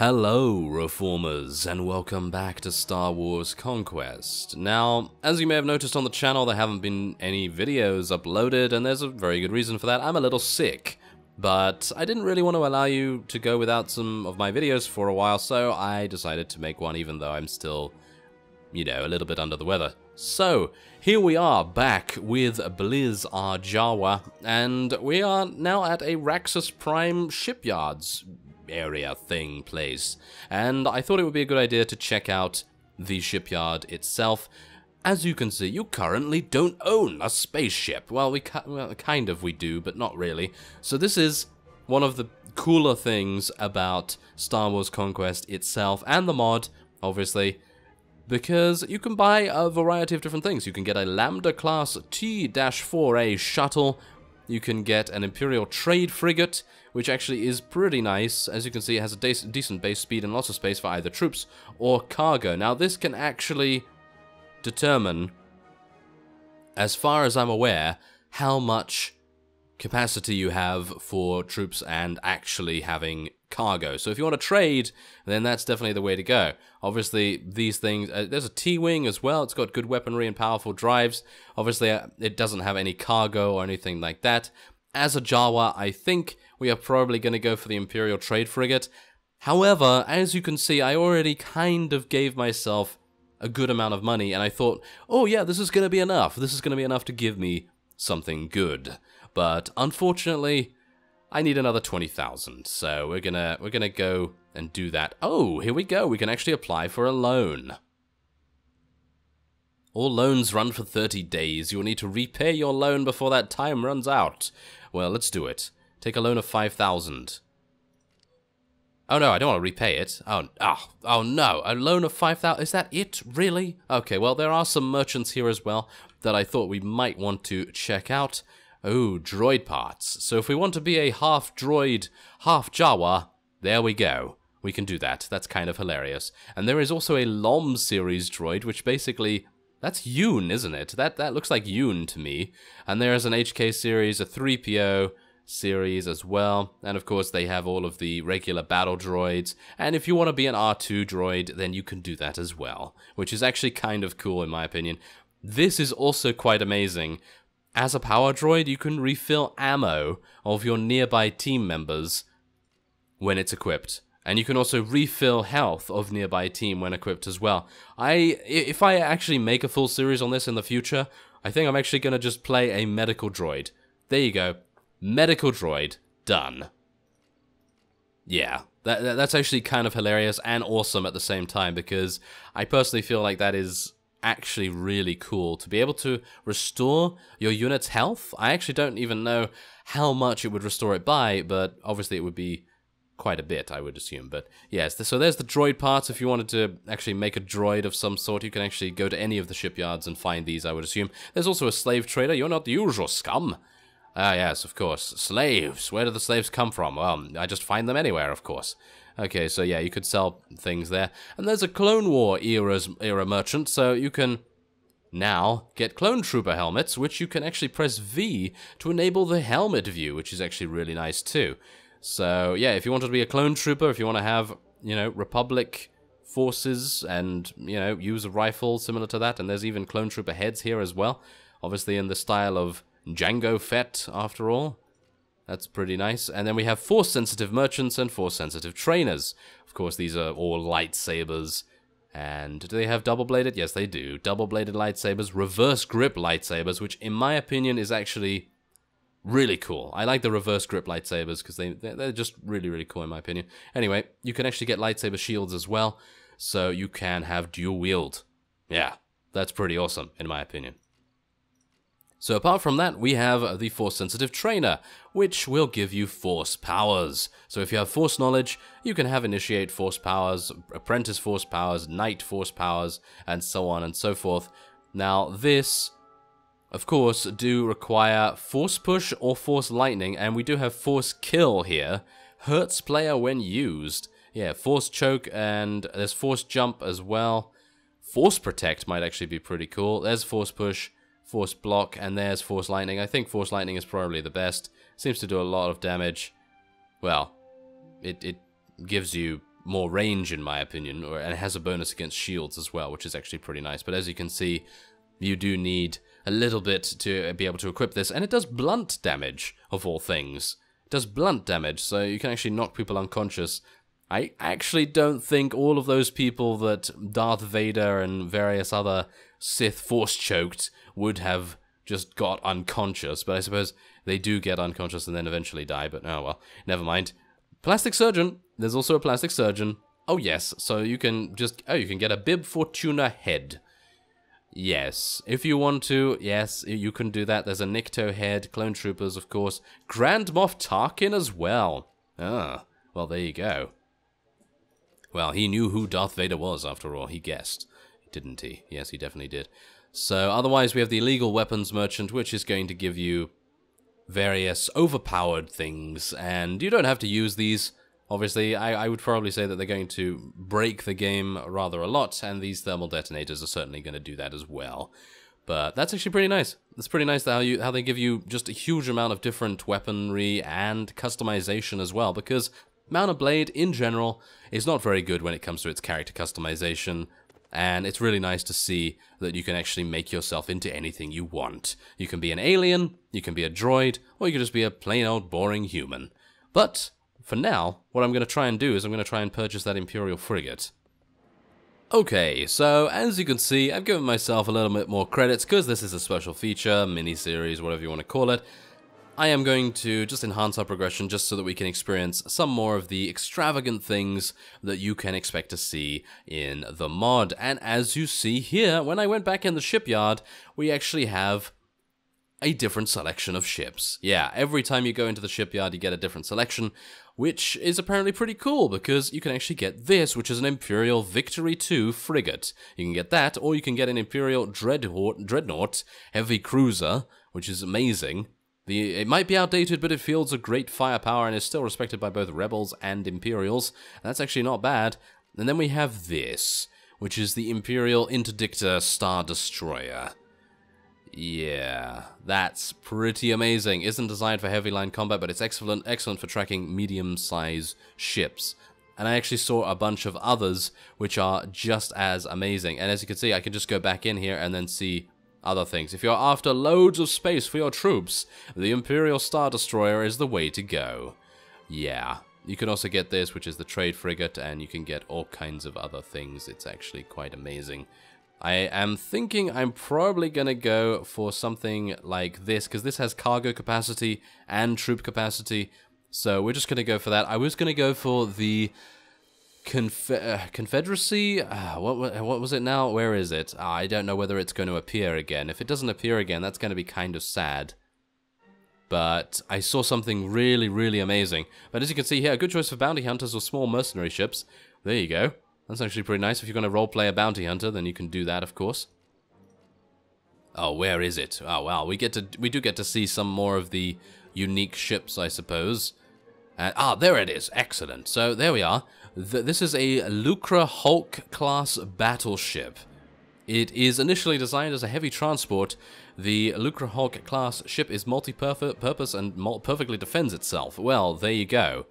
Hello, Reformers, and welcome back to Star Wars Conquest. Now, as you may have noticed on the channel, there haven't been any videos uploaded, and there's a very good reason for that. I'm a little sick, but I didn't really want to allow you to go without some of my videos for a while, so I decided to make one even though I'm still, you know, a little bit under the weather. So, here we are back with Blizz Arjawa, and we are now at a Raxus Prime Shipyards area thing place. And I thought it would be a good idea to check out the shipyard itself. As you can see, you currently don't own a spaceship. Well, we well, kind of we do, but not really. So this is one of the cooler things about Star Wars Conquest itself and the mod, obviously, because you can buy a variety of different things. You can get a Lambda class T-4A shuttle, you can get an Imperial trade frigate, which actually is pretty nice. As you can see, it has a de decent base speed and lots of space for either troops or cargo. Now, this can actually determine, as far as I'm aware, how much capacity you have for troops and actually having cargo. So if you want to trade, then that's definitely the way to go. Obviously, these things, uh, there's a T-Wing as well. It's got good weaponry and powerful drives. Obviously, uh, it doesn't have any cargo or anything like that. As a Jawa, I think we are probably going to go for the Imperial Trade Frigate. However, as you can see, I already kind of gave myself a good amount of money, and I thought, oh yeah, this is going to be enough. This is going to be enough to give me something good. But unfortunately, I need another 20,000, so we're gonna we're gonna go and do that. Oh, here we go. We can actually apply for a loan. All loans run for 30 days. You'll need to repay your loan before that time runs out. Well, let's do it. Take a loan of 5,000. Oh no, I don't want to repay it. Oh, oh, oh no, a loan of 5,000. Is that it? Really? Okay, well, there are some merchants here as well that I thought we might want to check out. Oh, droid parts. So if we want to be a half droid, half Jawa, there we go. We can do that. That's kind of hilarious. And there is also a LOM series droid, which basically that's Yoon, isn't it? That that looks like Yoon to me. And there is an HK series, a 3PO series as well. And of course, they have all of the regular battle droids. And if you want to be an R2 droid, then you can do that as well, which is actually kind of cool in my opinion. This is also quite amazing. As a power droid, you can refill ammo of your nearby team members when it's equipped. And you can also refill health of nearby team when equipped as well. I, if I actually make a full series on this in the future, I think I'm actually going to just play a medical droid. There you go. Medical droid. Done. Yeah, that, that's actually kind of hilarious and awesome at the same time because I personally feel like that is actually really cool to be able to restore your unit's health. I actually don't even know how much it would restore it by, but obviously it would be quite a bit, I would assume. But yes, so there's the droid parts. If you wanted to actually make a droid of some sort, you can actually go to any of the shipyards and find these, I would assume. There's also a slave trader. You're not the usual scum. Ah, yes, of course. Slaves. Where do the slaves come from? Well, I just find them anywhere, of course. Okay, so yeah, you could sell things there. And there's a Clone War era's, era merchant, so you can now get Clone Trooper helmets, which you can actually press V to enable the helmet view, which is actually really nice too. So yeah, if you want to be a clone trooper, if you want to have, you know, Republic forces and, you know, use a rifle similar to that, and there's even clone trooper heads here as well. Obviously in the style of Jango Fett, after all. That's pretty nice. And then we have force-sensitive merchants and force-sensitive trainers. Of course, these are all lightsabers. And do they have double-bladed? Yes, they do. Double-bladed lightsabers, reverse grip lightsabers, which in my opinion is actually really cool. I like the reverse grip lightsabers because they, they're just really, really cool in my opinion. Anyway, you can actually get lightsaber shields as well, so you can have dual wield. Yeah, that's pretty awesome in my opinion. So apart from that, we have the Force Sensitive Trainer, which will give you Force powers. So if you have Force knowledge, you can have Initiate Force powers, Apprentice Force powers, Knight Force powers, and so on and so forth. Now this of course, do require Force Push or Force Lightning, and we do have Force Kill here. Hurts player when used. Yeah, Force Choke, and there's Force Jump as well. Force Protect might actually be pretty cool. There's Force Push, Force Block, and there's Force Lightning. I think Force Lightning is probably the best. Seems to do a lot of damage. Well, it, it gives you more range in my opinion, or, and it has a bonus against shields as well, which is actually pretty nice. But as you can see, you do need a little bit to be able to equip this, and it does blunt damage, of all things. It does blunt damage, so you can actually knock people unconscious. I actually don't think all of those people that Darth Vader and various other Sith force choked would have just got unconscious, but I suppose they do get unconscious and then eventually die, but oh well, never mind. Plastic surgeon, there's also a plastic surgeon. Oh yes, so you can just, oh you can get a Bib Fortuna head. Yes, if you want to, yes, you can do that. There's a Nikto head, Clone Troopers, of course. Grand Moff Tarkin as well. Ah, well, there you go. Well, he knew who Darth Vader was, after all. He guessed, didn't he? Yes, he definitely did. So, otherwise, we have the illegal weapons merchant, which is going to give you various overpowered things, and you don't have to use these. Obviously, I, I, would probably say that they're going to break the game rather a lot, and these thermal detonators are certainly going to do that as well. But that's actually pretty nice. It's pretty nice how you how they give you just a huge amount of different weaponry and customization as well, because Mount Blade in general is not very good when it comes to its character customization, and it's really nice to see that you can actually make yourself into anything you want. You can be an alien, you can be a droid, or you can just be a plain old boring human. But for now, what I'm going to try and do is I'm going to try and purchase that Imperial frigate. Okay, so as you can see, I've given myself a little bit more credits because this is a special feature, mini-series, whatever you want to call it. I am going to just enhance our progression just so that we can experience some more of the extravagant things that you can expect to see in the mod. And as you see here, when I went back in the shipyard, we actually have a different selection of ships. Yeah, every time you go into the shipyard, you get a different selection, which is apparently pretty cool because you can actually get this, which is an Imperial Victory 2 frigate. You can get that, or you can get an Imperial Dreadnought, Dreadnought heavy cruiser, which is amazing. The, it might be outdated, but it fields a great firepower and is still respected by both Rebels and Imperials. That's actually not bad. And then we have this, which is the Imperial Interdictor Star Destroyer. Yeah, that's pretty amazing. Isn't designed for heavy line combat, but it's excellent, excellent for tracking medium-sized ships. And I actually saw a bunch of others which are just as amazing. And as you can see, I can just go back in here and then see other things. If you're after loads of space for your troops, the Imperial Star Destroyer is the way to go. Yeah. You can also get this, which is the trade frigate, and you can get all kinds of other things. It's actually quite amazing. I am thinking I'm probably going to go for something like this, because this has cargo capacity and troop capacity. So we're just going to go for that. I was going to go for the Confe uh, Confederacy? Uh, what, what was it now? Where is it? Uh, I don't know whether it's going to appear again. If it doesn't appear again, that's going to be kind of sad. But I saw something really, really amazing. But as you can see here, a good choice for bounty hunters or small mercenary ships. There you go. That's actually pretty nice. If you're going to roleplay a bounty hunter, then you can do that, of course. Oh, where is it? Oh, wow. We get to we do get to see some more of the unique ships, I suppose. Uh, ah, there it is. Excellent. So, there we are. Th this is a Lucrehulk class battleship. It is initially designed as a heavy transport. The Lucrehulk class ship is multi-purpose and perfectly defends itself. Well, there you go.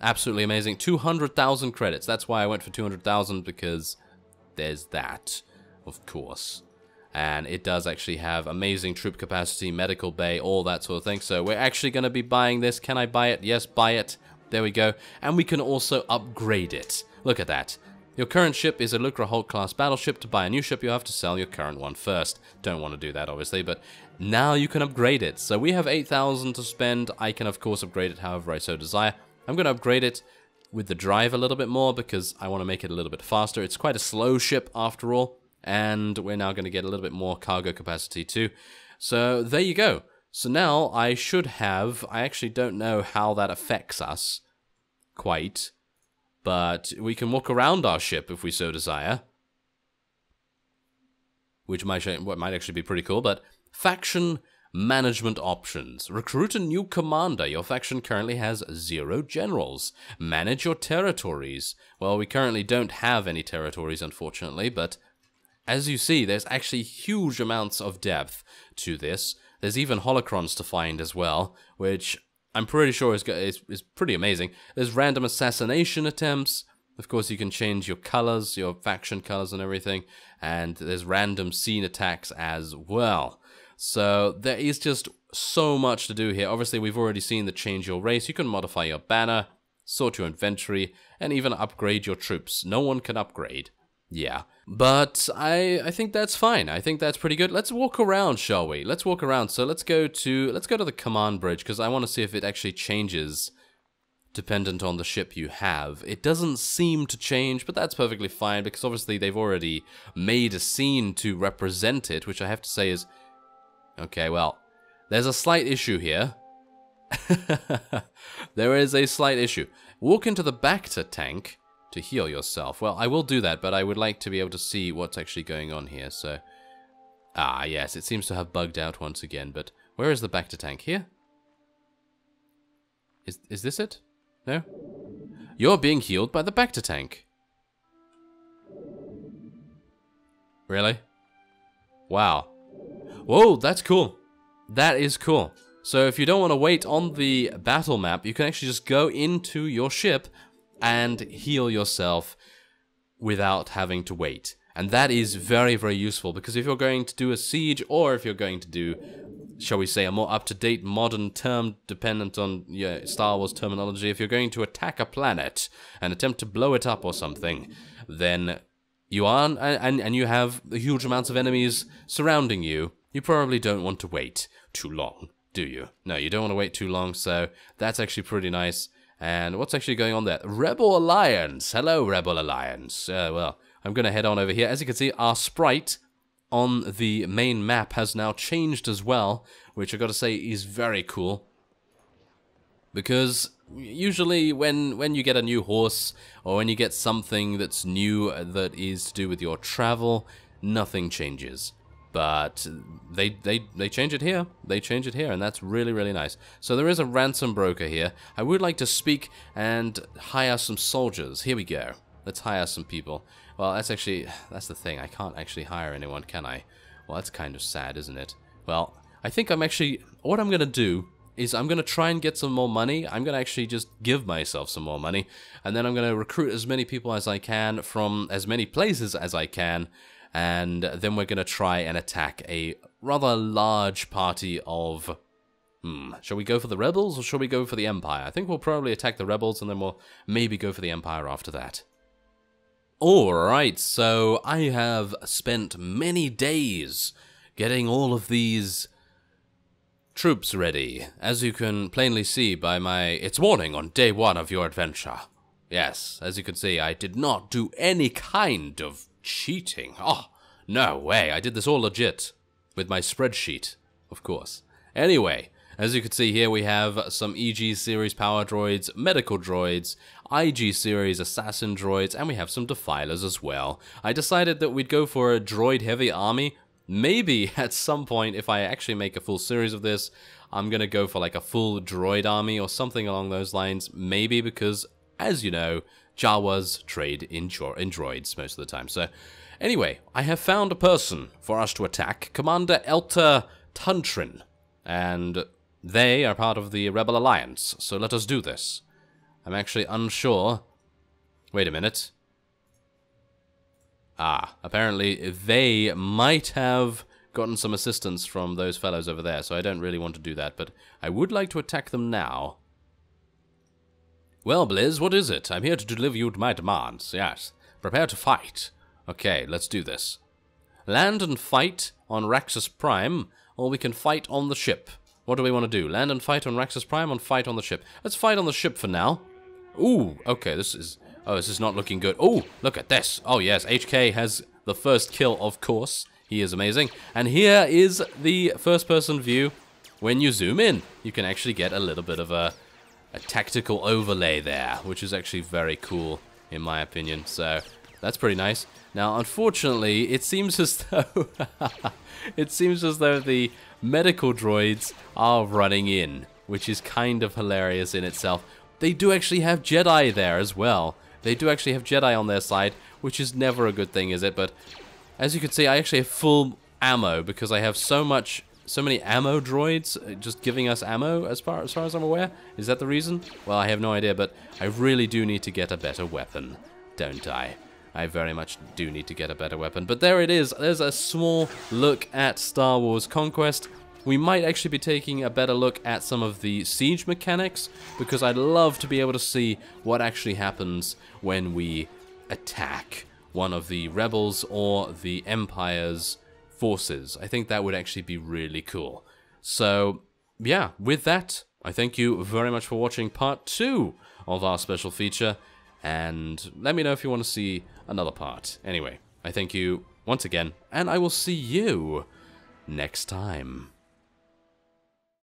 Absolutely amazing. 200,000 credits. That's why I went for 200,000 because there's that, of course. And it does actually have amazing troop capacity, medical bay, all that sort of thing. So we're actually going to be buying this. Can I buy it? Yes, buy it. There we go. And we can also upgrade it. Look at that. Your current ship is a Lucrehulk class battleship. To buy a new ship, you have to sell your current one first. Don't want to do that, obviously, but now you can upgrade it. So we have 8,000 to spend. I can, of course, upgrade it however I so desire. I'm going to upgrade it with the drive a little bit more because I want to make it a little bit faster. It's quite a slow ship after all, and we're now going to get a little bit more cargo capacity too. So there you go. So now I should have, I actually don't know how that affects us quite, but we can walk around our ship if we so desire. Which might, what might actually be pretty cool, but faction Management options. Recruit a new commander. Your faction currently has zero generals. Manage your territories. Well, we currently don't have any territories, unfortunately, but as you see, there's actually huge amounts of depth to this. There's even holocrons to find as well, which I'm pretty sure is, is, is pretty amazing. There's random assassination attempts. Of course, you can change your colors, your faction colors and everything, and there's random scene attacks as well. So there is just so much to do here. Obviously, we've already seen the change your race. You can modify your banner, sort your inventory, and even upgrade your troops. No one can upgrade. Yeah. But I I think that's fine. I think that's pretty good. Let's walk around, shall we? Let's walk around. So let's go to let's go to the command bridge because I want to see if it actually changes dependent on the ship you have. It doesn't seem to change, but that's perfectly fine because obviously they've already made a scene to represent it, which I have to say is... Okay, well, there's a slight issue here. there is a slight issue. Walk into the Bacta tank to heal yourself. Well, I will do that, but I would like to be able to see what's actually going on here, so... Ah, yes, it seems to have bugged out once again, but where is the Bacta tank? Here? Is, is this it? No? You're being healed by the Bacta tank. Really? Wow. Whoa, that's cool. That is cool. So if you don't want to wait on the battle map, you can actually just go into your ship and heal yourself without having to wait. And that is very, very useful because if you're going to do a siege or if you're going to do shall we say, a more up-to-date modern term dependent on yeah, Star Wars terminology, if you're going to attack a planet and attempt to blow it up or something, then you are, and, and you have huge amounts of enemies surrounding you, you probably don't want to wait too long, do you? No, you don't want to wait too long, so that's actually pretty nice. And what's actually going on there? Rebel Alliance! Hello, Rebel Alliance! Uh, well, I'm going to head on over here. As you can see, our sprite on the main map has now changed as well, which I've gotta say is very cool. Because usually when, when you get a new horse, or when you get something that's new that is to do with your travel, nothing changes. But they, they, they change it here. They change it here, and that's really, really nice. So there is a ransom broker here. I would like to speak and hire some soldiers. Here we go. Let's hire some people. Well, that's actually, that's the thing. I can't actually hire anyone, can I? Well, that's kind of sad, isn't it? Well, I think I'm actually, what I'm to do is I'm going to try and get some more money. I'm going to actually just give myself some more money. And then I'm going to recruit as many people as I can from as many places as I can. And then we're going to try and attack a rather large party of... Hmm, shall we go for the rebels or shall we go for the Empire? I think we'll probably attack the rebels and then we'll maybe go for the Empire after that. Alright, so I have spent many days getting all of these troops ready, as you can plainly see by my It's morning on day one of your adventure. Yes, as you can see, I did not do any kind of cheating. Oh, no way, I did this all legit. With my spreadsheet, of course. Anyway, as you can see here, we have some EG series power droids, medical droids, IG series assassin droids, and we have some defilers as well. I decided that we'd go for a droid heavy army. Maybe at some point, if I actually make a full series of this, I'm gonna go for like a full droid army or something along those lines. Maybe because, as you know, Jawas trade in, droids most of the time. So, anyway, I have found a person for us to attack, Commander Elta Tuntrin. And they are part of the Rebel Alliance, so let us do this. I'm actually unsure. Wait a minute. Ah, apparently they might have gotten some assistance from those fellows over there, so I don't really want to do that, but I would like to attack them now. Well, Blizz, what is it? I'm here to deliver you my demands, yes. Prepare to fight. Okay, let's do this. Land and fight on Raxus Prime, or we can fight on the ship. What do we want to do? Land and fight on Raxus Prime or fight on the ship. Let's fight on the ship for now. Ooh, okay, this is... Oh, this is not looking good. Oh, look at this. Oh, yes, HK has the first kill, of course. He is amazing. And here is the first-person view. When you zoom in, you can actually get a little bit of a, tactical overlay there, which is actually very cool, in my opinion. So, that's pretty nice. Now, unfortunately, it seems as though... it seems as though the medical droids are running in, which is kind of hilarious in itself. They do actually have Jedi there as well. They do actually have Jedi on their side, which is never a good thing, is it? But as you can see, I actually have full ammo because I have so much, so many ammo droids uh, just giving us ammo as far, as far as I'm aware. Is that the reason? Well, I have no idea, but I really do need to get a better weapon. don't I? I very much do need to get a better weapon. But there it is. There's a small look at Star Wars Conquest. We might actually be taking a better look at some of the siege mechanics, because I'd love to be able to see what actually happens when we attack one of the rebels or the Empire's forces. I think that would actually be really cool. So, yeah, with that, I thank you very much for watching part two of our special feature, and let me know if you want to see another part. Anyway, I thank you once again, and I will see you next time.